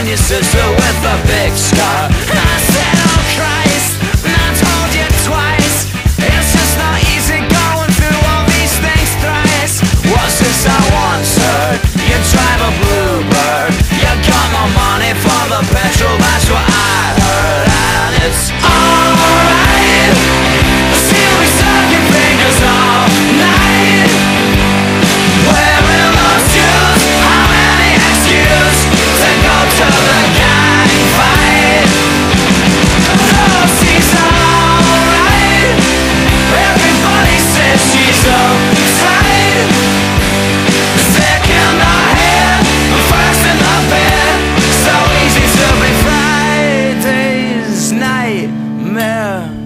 on your sister with a big scar. Man.